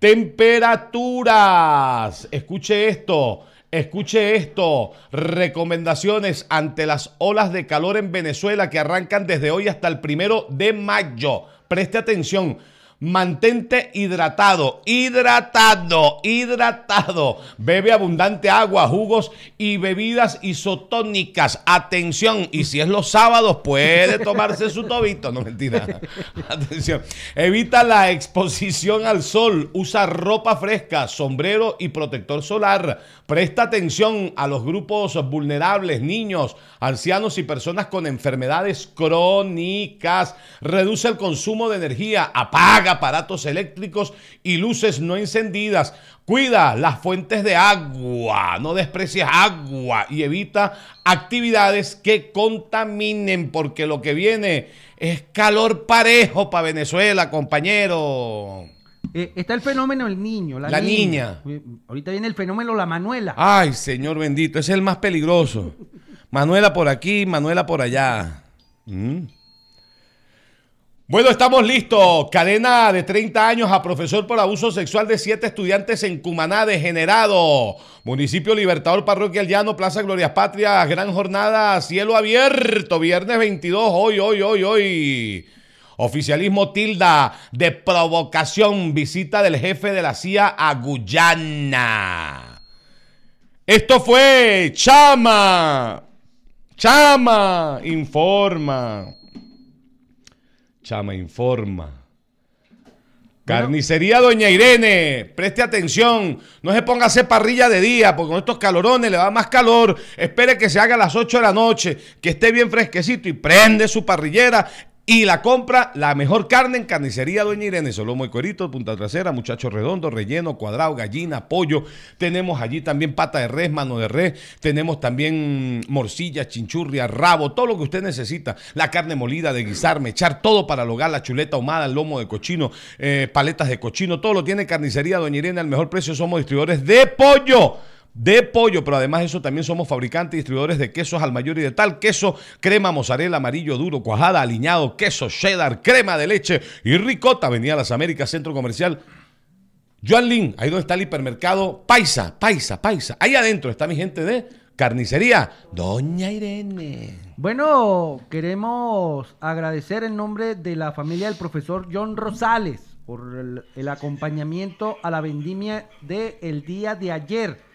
temperaturas. Escuche esto. Escuche esto, recomendaciones ante las olas de calor en Venezuela que arrancan desde hoy hasta el primero de mayo. Preste atención, Mantente hidratado, hidratado, hidratado. Bebe abundante agua, jugos y bebidas isotónicas. Atención, y si es los sábados, puede tomarse su tobito. No, mentira. *laughs* Atención. Evita la exposición al sol. Usa ropa fresca, sombrero y protector solar. Presta atención a los grupos vulnerables, niños, ancianos y personas con enfermedades crónicas. Reduce el consumo de energía. Apaga aparatos eléctricos y luces no encendidas. Cuida las fuentes de agua, no desprecies agua y evita actividades que contaminen porque lo que viene es calor parejo para Venezuela, compañero. Eh, está el fenómeno el niño, la, La niña. Eh, Ahorita viene el fenómeno la Manuela. Ay, Señor bendito, ese es el más peligroso. Manuela por aquí, Manuela por allá. Mm. Bueno, estamos listos. Cadena de 30 años a profesor por abuso sexual de siete estudiantes en Cumaná, degenerado. Municipio Libertador, Parroquia Llano, Plaza Glorias Patrias, gran jornada, cielo abierto, viernes 22, hoy, hoy, hoy, hoy. Oficialismo tilda de provocación, visita del jefe de la CIA a Guyana. Esto fue Chama. Chama informa. Chama informa. Carnicería Doña Irene, preste atención, no se ponga a hacer parrilla de día, porque con estos calorones le da más calor. Espere que se haga a las 8 de la noche, que esté bien fresquecito y prende su parrillera y la compra la mejor carne en carnicería Doña Irene, solomo y cuerito, punta trasera, muchacho redondo, relleno, cuadrado, gallina, pollo. Tenemos allí también pata de res, mano de res. Tenemos también morcilla, chinchurria, rabo, todo lo que usted necesita. La carne molida de guisar, mechar, todo para el hogar, la chuleta ahumada, el lomo de cochino, eh, paletas de cochino, todo lo tiene carnicería Doña Irene al mejor precio. Somos distribuidores de pollo de pollo, pero además de eso también somos fabricantes y distribuidores de quesos al mayor y de tal, queso, crema, mozzarella, amarillo, duro, cuajada, aliñado, queso, cheddar, crema de leche y ricota. Avenida Las Américas, Centro Comercial. Joan Lin, ahí donde está el hipermercado Paisa, Paisa, Paisa. Ahí adentro está mi gente de carnicería Doña Irene. Bueno, queremos agradecer en nombre de la familia del profesor John Rosales por el, el acompañamiento a la vendimia del día de ayer.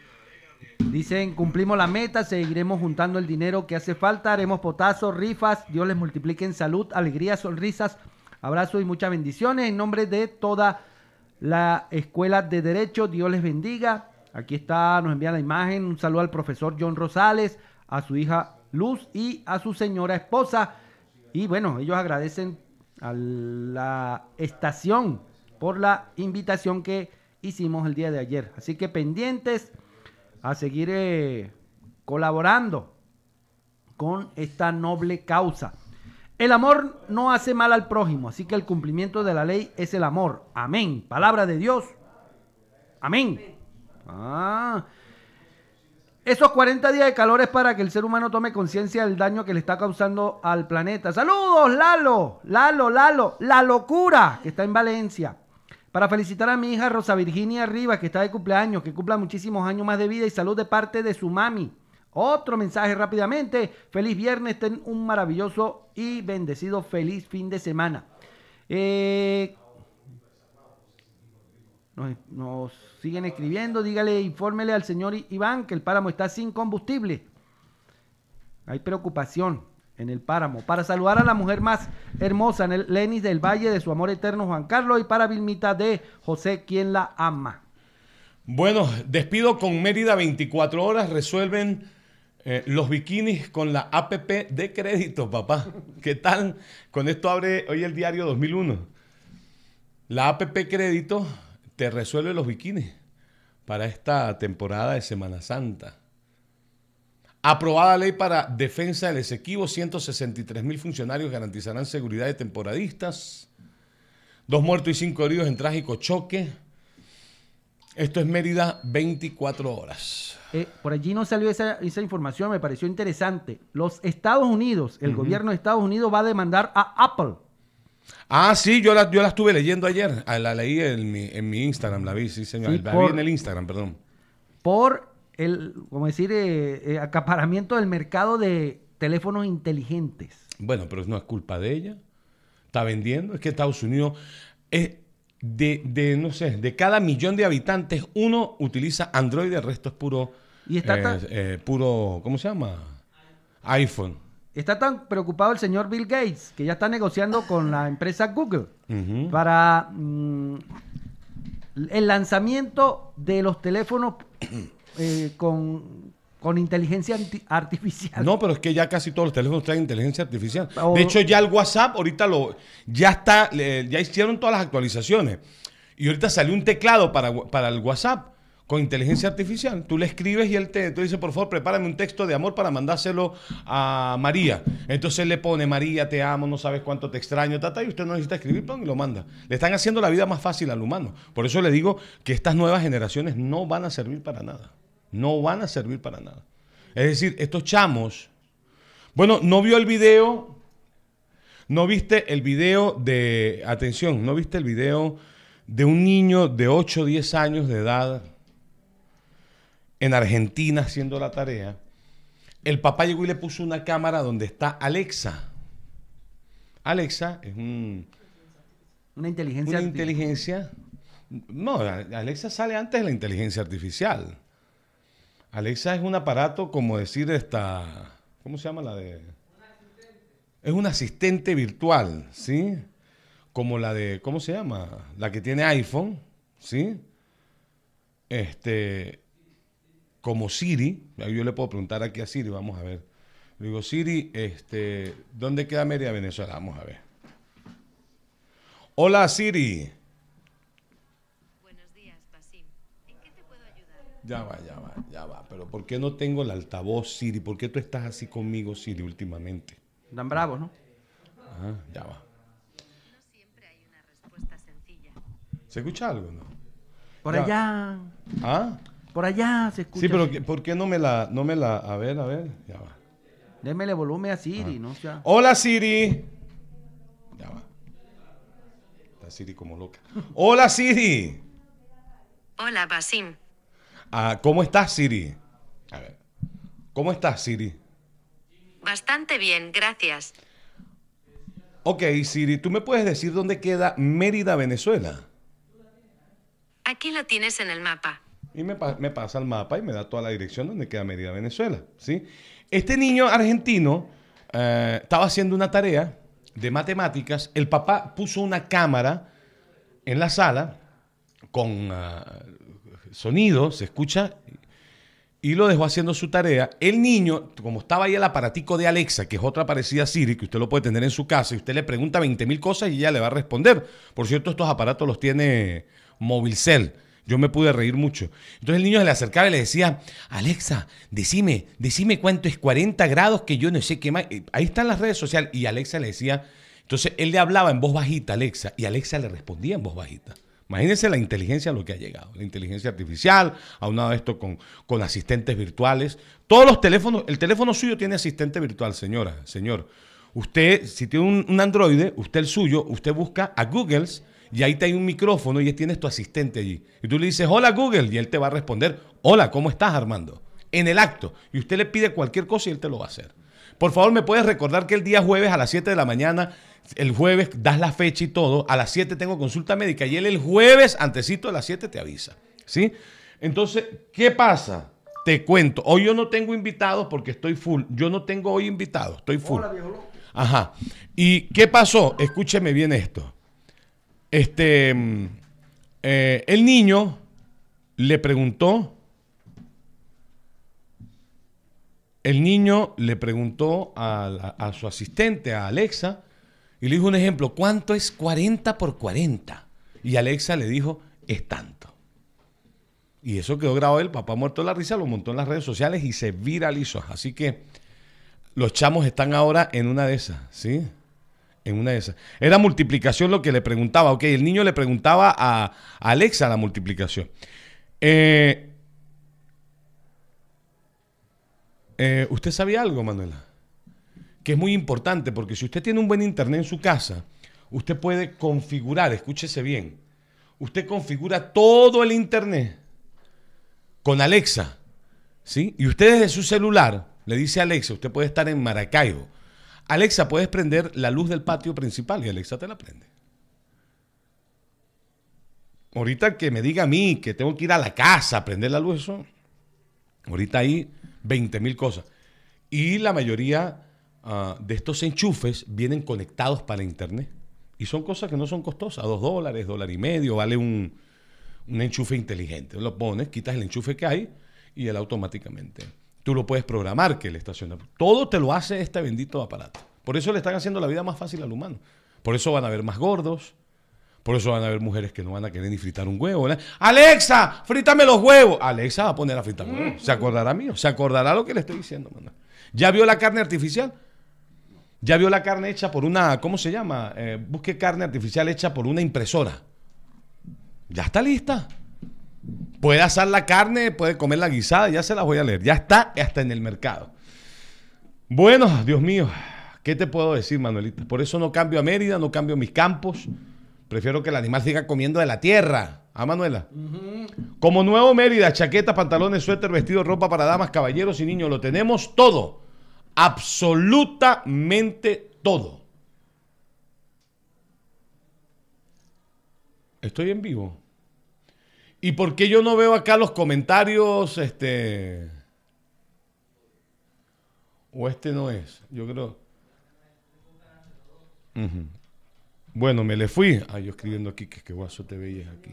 Dicen, cumplimos la meta, seguiremos juntando el dinero que hace falta, haremos potazos, rifas, Dios les multiplique en salud, alegría, sonrisas, abrazos y muchas bendiciones. En nombre de toda la Escuela de Derecho, Dios les bendiga. Aquí está, nos envía la imagen, un saludo al profesor John Rosales, a su hija Luz y a su señora esposa. Y bueno, ellos agradecen a la estación por la invitación que hicimos el día de ayer. Así que pendientes a seguir eh, colaborando con esta noble causa. El amor no hace mal al prójimo, así que el cumplimiento de la ley es el amor. Amén. Palabra de Dios. Amén. Ah. Esos 40 días de calor es para que el ser humano tome conciencia del daño que le está causando al planeta. Saludos, Lalo, Lalo, Lalo, la locura que está en Valencia. Para felicitar a mi hija Rosa Virginia Rivas, que está de cumpleaños, que cumpla muchísimos años más de vida y salud de parte de su mami. Otro mensaje rápidamente. Feliz viernes, ten un maravilloso y bendecido feliz fin de semana. Eh, nos, nos siguen escribiendo. Dígale, infórmele al señor Iván que el páramo está sin combustible. Hay preocupación en el páramo. Para saludar a la mujer más hermosa, Lenis del Valle, de su amor eterno Juan Carlos, y para Vilmita de José, quien la ama. Bueno, despido con Mérida 24 horas, resuelven eh, los bikinis con la APP de crédito, papá. *laughs* ¿Qué tal? Con esto abre hoy el diario 2001. La APP crédito te resuelve los bikinis para esta temporada de Semana Santa. Aprobada ley para defensa del Esequibo, 163 mil funcionarios garantizarán seguridad de temporadistas. Dos muertos y cinco heridos en trágico choque. Esto es Mérida 24 horas. Eh, por allí no salió esa, esa, información, me pareció interesante. Los Estados Unidos, el uh -huh. gobierno de Estados Unidos va a demandar a Apple. Ah, sí, yo la, yo la estuve leyendo ayer. La leí en mi, en mi Instagram, la vi, sí, señor. Sí, la por, vi en el Instagram, perdón. Por el, como decir, eh, eh, acaparamiento del mercado de teléfonos inteligentes. Bueno, pero no es culpa de ella. Está vendiendo. Es que Estados Unidos. Es, de, de, no sé, de cada millón de habitantes, uno utiliza Android, el resto es puro, Y está eh, tan- eh, puro, ¿cómo se llama? iPhone. Está tan preocupado el señor Bill Gates que ya está negociando con la empresa Google para mm, el lanzamiento de los teléfonos eh, con, con inteligencia artificial. No, pero es que ya casi todos los teléfonos traen inteligencia artificial. O- De hecho, ya el WhatsApp ahorita lo ya está, ya hicieron todas las actualizaciones. Y ahorita salió un teclado para, para el WhatsApp con inteligencia artificial. Tú le escribes y él te, te dice, por favor, prepárame un texto de amor para mandárselo a María. Entonces él le pone, María, te amo, no sabes cuánto te extraño, tata, y usted no necesita escribir, y lo manda. Le están haciendo la vida más fácil al humano. Por eso le digo que estas nuevas generaciones no van a servir para nada. No van a servir para nada. Es decir, estos chamos bueno, ¿no vio el video? ¿No viste el video de, atención, ¿no viste el video de un niño de 8 o 10 años de edad en Argentina haciendo la tarea? El papá llegó y le puso una cámara donde está Alexa. Alexa es un- Una inteligencia una inteligencia... No, Alexa sale antes de la inteligencia artificial. Alexa es un aparato como decir esta... ¿Cómo se llama la de...? Es un asistente virtual, ¿sí? Como la de... ¿Cómo se llama? La que tiene iPhone, ¿sí? Este... Como Siri. Yo le puedo preguntar aquí a Siri, vamos a ver. Le digo, Siri, este, ¿dónde queda Mérida, Venezuela? Vamos a ver. Hola, Siri. Ya va, ya va, ya va. Pero ¿por qué no tengo el altavoz, Siri? ¿Por qué tú estás así conmigo, Siri, últimamente? Tan bravos, ¿no? Ajá, ya va. No siempre hay una respuesta sencilla. ¿Se escucha algo, no? Por Ya. allá, ¿Ah? por allá se escucha. Sí, pero ¿qué- ¿por qué no me la, no me la, a ver, a ver, ya va. Démele volumen a Siri, no sea. Hola, Siri. Ya va. Está Siri como loca. Hola, Siri. Hola, Basim. Ah, ¿Cómo estás, Siri? A ver. ¿Cómo estás, Siri? Bastante bien, gracias. Ok, Siri, ¿tú me puedes decir dónde queda Mérida, Venezuela? Aquí lo tienes en el mapa. Y me, pa- me pasa el mapa y me da toda la dirección donde queda Mérida, Venezuela. ¿sí? Este niño argentino eh, estaba haciendo una tarea de matemáticas. El papá puso una cámara en la sala con ah, sonido, se escucha, y lo dejó haciendo su tarea. El niño, como estaba ahí el aparatico de Alexa, que es otra parecida a Siri, que usted lo puede tener en su casa, y usted le pregunta 20 mil cosas y ella le va a responder. Por cierto, estos aparatos los tiene Movilcel. Yo me pude reír mucho. Entonces el niño se le acercaba y le decía, Alexa, decime, decime cuánto es 40 grados que yo no sé qué más. Eh, Ahí están las redes sociales. Y Alexa le decía, entonces él le hablaba en voz bajita a Alexa y Alexa le respondía en voz bajita. Imagínense la inteligencia a lo que ha llegado. La inteligencia artificial, aunado esto con, con asistentes virtuales. Todos los teléfonos, el teléfono suyo tiene asistente virtual, señora, señor. Usted, si tiene un, un Android, usted el suyo, usted busca a Google y ahí te hay un micrófono y tienes tu asistente allí. Y tú le dices, hola Google, y él te va a responder, hola, ¿cómo estás Armando? En el acto. Y usted le pide cualquier cosa y él te lo va a hacer. Por favor, ¿me puedes recordar que el día jueves a las 7 de la mañana, el jueves das la fecha y todo, a las 7 tengo consulta médica y él el jueves, antesito de las 7, te avisa. ¿Sí? Entonces, ¿qué pasa? Te cuento. Hoy yo no tengo invitados porque estoy full. Yo no tengo hoy invitados, estoy full. Ajá. ¿Y qué pasó? Escúcheme bien esto. Este, mm, eh, el niño le preguntó, el niño le preguntó a, a su asistente, a Alexa, y le dijo un ejemplo, ¿cuánto es 40 por 40? Y Alexa le dijo, es tanto. Y eso quedó grabado, el papá muerto de la risa, lo montó en las redes sociales y se viralizó. Así que los chamos están ahora en una de esas, ¿sí? En una de esas. Era multiplicación lo que le preguntaba. Ok, el niño le preguntaba a, Alexa la multiplicación. Eh, eh, ¿Usted sabía algo, Manuela? Que es muy importante porque si usted tiene un buen internet en su casa, usted puede configurar, escúchese bien, usted configura todo el internet con Alexa, ¿sí? Y usted desde su celular le dice a Alexa, usted puede estar en Maracaibo. Alexa, puedes prender la luz del patio principal y Alexa te la prende. ahorita que me diga a mí que tengo que ir a la casa a prender la luz, eso, ahorita hay 20 mil cosas. Y la mayoría ah, de estos enchufes vienen conectados para internet. Y son cosas que no son costosas, dos dólares, dólar y medio, vale un, un enchufe inteligente. Lo pones, quitas el enchufe que hay y él automáticamente. Tú lo puedes programar que le estaciona. Todo te lo hace este bendito aparato. Por eso le están haciendo la vida más fácil al humano. Por eso van a haber más gordos. Por eso van a haber mujeres que no van a querer ni fritar un huevo. Alexa, frítame los huevos. Alexa va a poner a fritar huevos. Se acordará mío. Se acordará lo que le estoy diciendo. ¿Ya vio la carne artificial? ¿Ya vio la carne hecha por una, ¿cómo se llama? Eh, busque carne artificial hecha por una impresora. Ya está lista. Puede asar la carne, puede comer la guisada, ya se las voy a leer. Ya está hasta en el mercado. Bueno, Dios mío, ¿qué te puedo decir, Manuelita? Por eso no cambio a Mérida, no cambio mis campos. Prefiero que el animal siga comiendo de la tierra. ¿Ah, Manuela? Como nuevo Mérida, chaqueta, pantalones, suéter, vestido, ropa para damas, caballeros y niños, lo tenemos todo. Absolutamente todo. Estoy en vivo. ¿Y por qué yo no veo acá los comentarios? Este. O este no es. Yo creo. Bueno, me le fui. Ah, yo escribiendo aquí que, que guaso te veías aquí.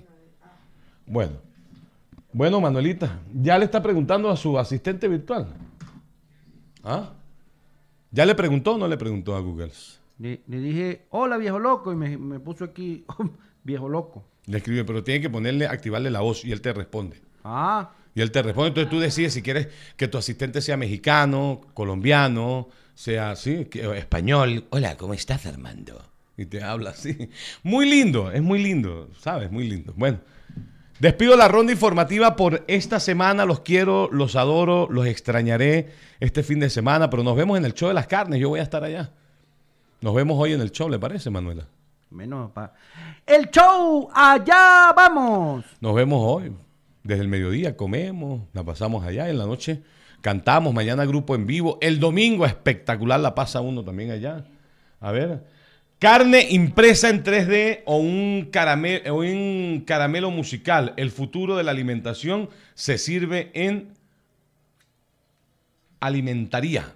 Bueno. Bueno, Manuelita, ya le está preguntando a su asistente virtual. ¿Ah? ¿Ya le preguntó o no le preguntó a Google? Le, le dije, hola viejo loco, y me, me puso aquí, *laughs* viejo loco. Le escribe, pero tiene que ponerle, activarle la voz y él te responde. Ah, Y él te responde. Entonces tú decides si quieres que tu asistente sea mexicano, colombiano, sea así, que- o español. Hola, ¿cómo estás, Armando? Y te habla así. Muy lindo, es muy lindo, ¿sabes? Muy lindo. Bueno, despido la ronda informativa por esta semana. Los quiero, los adoro, los extrañaré este fin de semana, pero nos vemos en el show de las carnes. Yo voy a estar allá. Nos vemos hoy en el show, ¿le parece, Manuela? menos pa. El show, allá vamos. Nos vemos hoy. Desde el mediodía comemos, la pasamos allá. En la noche cantamos. Mañana grupo en vivo. El domingo espectacular la pasa uno también allá. A ver. Carne impresa en 3D o un, caramelo, o un caramelo musical. El futuro de la alimentación se sirve en alimentaría.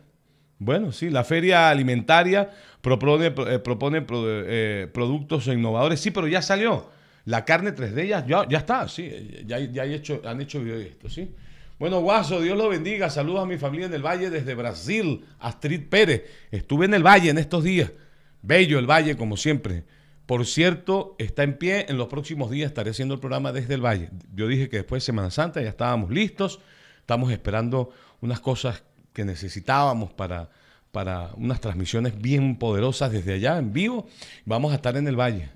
Bueno, sí, la feria alimentaria propone, eh, eh, productos innovadores. Sí, pero ya salió. La carne 3D ya, ya, está, sí. Ya, ya hecho, han hecho video de esto, ¿sí? Bueno, Guaso, Dios lo bendiga. Saludos a mi familia en el Valle desde Brasil. Astrid Pérez. Estuve en el Valle en estos días. Bello el Valle, como siempre. Por cierto, está en pie. En los próximos días estaré haciendo el programa desde el Valle. Yo dije que después de Semana Santa ya estábamos listos. Estamos esperando unas cosas que necesitábamos para, para unas transmisiones bien poderosas desde allá en vivo. Vamos a estar en el Valle.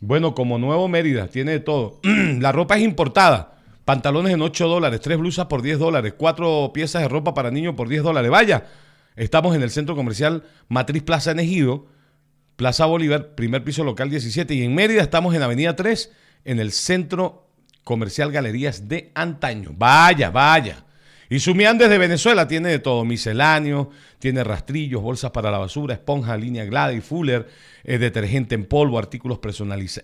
Bueno, como Nuevo Mérida, tiene de todo. *clears throat* La ropa es importada. Pantalones en 8 dólares, tres blusas por 10 dólares, cuatro piezas de ropa para niños por 10 dólares. Vaya, estamos en el centro comercial Matriz Plaza en Ejido, Plaza Bolívar, primer piso local 17. Y en Mérida estamos en Avenida 3, en el centro comercial Galerías de Antaño. Vaya, vaya. Y Sumián desde Venezuela tiene de todo, misceláneo, tiene rastrillos, bolsas para la basura, esponja, línea Glada y Fuller, eh, detergente en polvo, artículos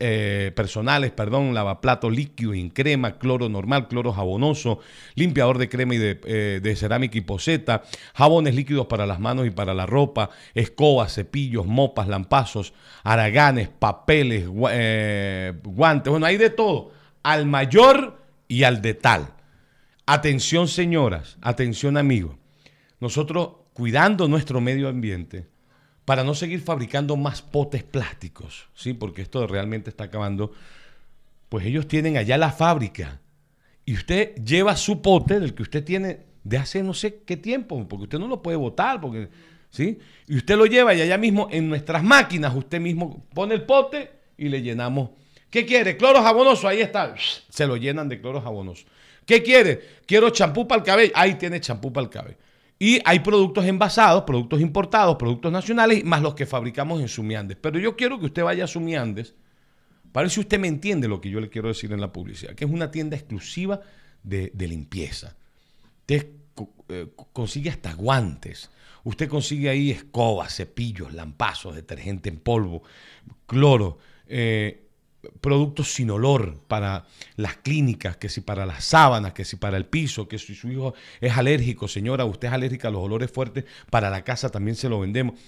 eh, personales, perdón, lavaplato líquido en crema, cloro normal, cloro jabonoso, limpiador de crema y de, eh, de cerámica y poseta, jabones líquidos para las manos y para la ropa, escobas, cepillos, mopas, lampazos, haraganes, papeles, gua- guantes, bueno, hay de todo, al mayor y al de tal. Atención señoras, atención amigos. Nosotros cuidando nuestro medio ambiente para no seguir fabricando más potes plásticos, ¿sí? Porque esto realmente está acabando. Pues ellos tienen allá la fábrica y usted lleva su pote del que usted tiene de hace no sé qué tiempo, porque usted no lo puede botar, porque ¿sí? Y usted lo lleva y allá mismo en nuestras máquinas usted mismo pone el pote y le llenamos. ¿Qué quiere? Cloro jabonoso, ahí está. Se lo llenan de cloro jabonoso. ¿Qué quiere? Quiero champú para el cabello. Ahí tiene champú para el cabello. Y hay productos envasados, productos importados, productos nacionales, más los que fabricamos en Sumiandes. Pero yo quiero que usted vaya a Sumiandes para ver si usted me entiende lo que yo le quiero decir en la publicidad, que es una tienda exclusiva de, limpieza. Usted eh, co- consigue hasta guantes. Usted consigue ahí escobas, cepillos, lampazos, detergente en polvo, cloro. eh, productos sin olor para las clínicas, que si para las sábanas, que si para el piso, que si su hijo es alérgico, señora, usted es alérgica a los olores fuertes, para la casa también se lo vendemos.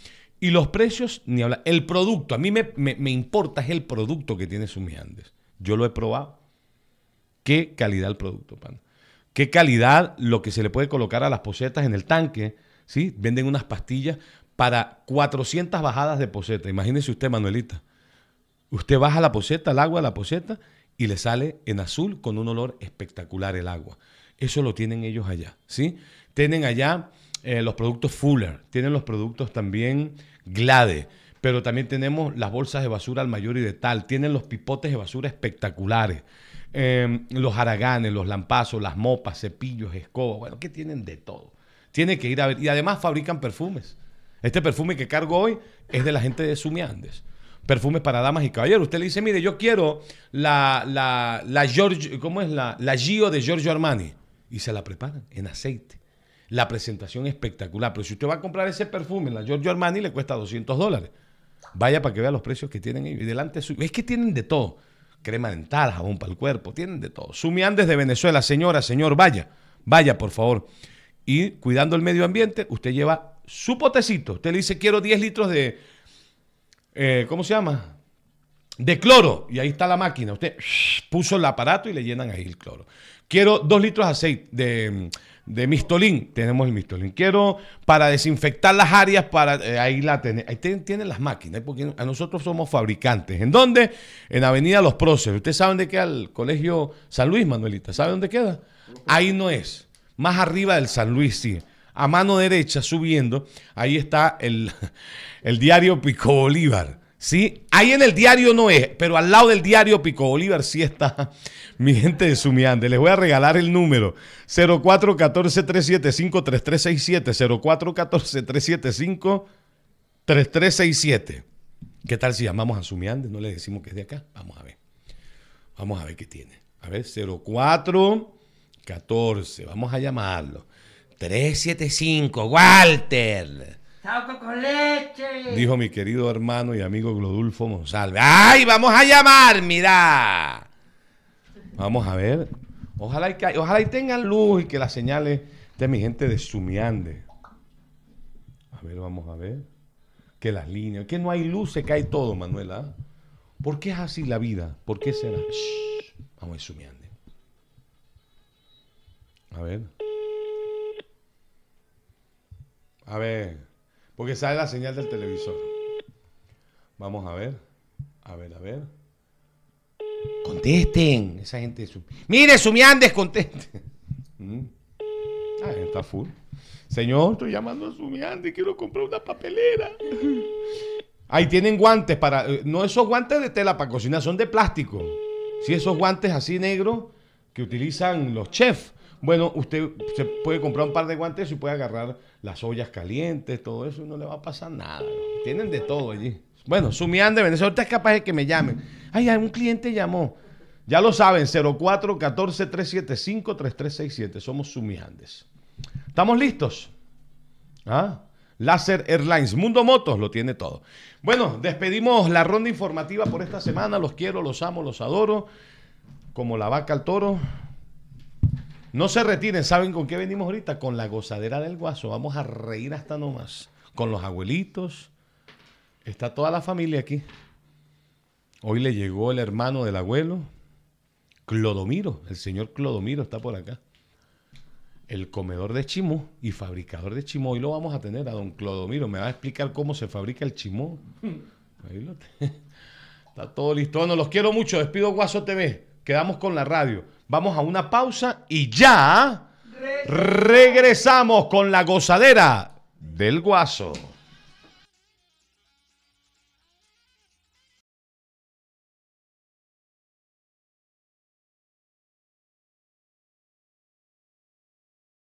Y los precios, ni hablar. El producto, a mí me, me- importa es el producto que tiene Sumiandes. Yo lo he probado. Qué calidad el producto, pan. Qué calidad lo que se le puede colocar a las posetas en el tanque. ¿sí? Venden unas pastillas para 400 bajadas de poseta. Imagínese usted, Manuelita. Usted baja la poseta, el agua de la poseta, y le sale en azul con un olor espectacular el agua. Eso lo tienen ellos allá, ¿sí? Tienen allá eh, los productos Fuller, tienen los productos también Glade, pero también tenemos las bolsas de basura al mayor y de tal, tienen los pipotes de basura espectaculares, eh, los haraganes, los lampazos, las mopas, cepillos, escobas, bueno, que tienen de todo. Tiene que ir a ver, y además fabrican perfumes. Este perfume que cargo hoy es de la gente de Sumiandes. Perfumes para damas y caballeros. Usted le dice, mire, yo quiero la, la, la Giorgio, ¿cómo es? La, la Gio de Giorgio Armani. Y se la preparan en aceite. La presentación espectacular. Pero si usted va a comprar ese perfume, la Giorgio Armani, le cuesta 200 dólares. Vaya para que vea los precios que tienen. Y delante. Es que tienen de todo. Crema dental, jabón para el cuerpo, tienen de todo. Sumiandes de Venezuela, señora, señor, vaya. Vaya, por favor. Y cuidando el medio ambiente, usted lleva su potecito. Usted le dice, quiero 10 litros de, eh, ¿cómo se llama? De cloro. Y ahí está la máquina. Usted puso el aparato y le llenan ahí el cloro. Quiero 2 litros de aceite, de, de mistolín. Tenemos el mistolín. Quiero para desinfectar las áreas, para eh, ahí la tiene. Ahí ten- tienen las máquinas, porque nosotros somos fabricantes. ¿En dónde? En Avenida Los Próceres. ¿Usted sabe dónde queda el colegio San Luis, Manuelita? ¿Sabe dónde queda? Ahí no es. Más arriba del San Luis, sí. A mano derecha, subiendo, ahí está el, *laughs* el diario Pico Bolívar. ¿Sí? Ahí en el diario no es, pero al lado del diario Pico Bolívar sí está *laughs* mi gente de Sumiande. Les voy a regalar el número 0414-375-3367. 0414-375-3367. ¿Qué tal si llamamos a Sumiande? No le decimos que es de acá. Vamos a ver. Vamos a ver qué tiene. A ver, 0414. Vamos a llamarlo. 375, Walter. ¡Sauco con leche! Dijo mi querido hermano y amigo Glodulfo Monsalve. ¡Ay, vamos a llamar! Mira. Vamos a ver. Ojalá y, que- ojalá y tengan luz y que las señales de mi gente de Sumiande. A ver, vamos a ver. Que las líneas. Que no hay luz, se cae todo, Manuela. ¿Por qué es así la vida? ¿Por qué será? Shh. Vamos a ver, Sumiande. A ver. A ver. Porque sale la señal del televisor. Vamos a ver. A ver, a ver. Contesten. Esa gente. Sum- Mire, Sumiandes, contesten. *laughs* Mm. Ah, está full. Señor, estoy llamando a Sumiandes. Quiero comprar una papelera. Ahí tienen guantes para. eh, No esos guantes de tela para cocinar, son de plástico. Sí, esos guantes así negros que utilizan los chefs. Bueno, usted se puede comprar un par de guantes y puede agarrar las ollas calientes, todo eso, y no le va a pasar nada. Tienen de todo allí. Bueno, Sumian de Venezuela, ahorita es capaz de que me llamen. Ay, un cliente llamó. Ya lo saben, 04 14 375 3367. Somos Sumiandes. ¿Estamos listos? ¿Ah? Láser Airlines, Mundo Motos lo tiene todo. Bueno, despedimos la ronda informativa por esta semana. Los quiero, los amo, los adoro. Como la vaca al toro. No se retiren, ¿saben con qué venimos ahorita? Con la gozadera del guaso. Vamos a reír hasta nomás. Con los abuelitos. Está toda la familia aquí. Hoy le llegó el hermano del abuelo, Clodomiro. El señor Clodomiro está por acá el comedor de chimó y fabricador de chimó. Hoy lo vamos a tener a don Clodomiro. Me va a explicar cómo se fabrica el chimó. *laughs* Ahí lo te- *laughs* Está todo listo. Bueno, los quiero mucho. Despido Guaso TV. Quedamos con la radio. Vamos a una pausa y ya regresamos con la gozadera del Guaso.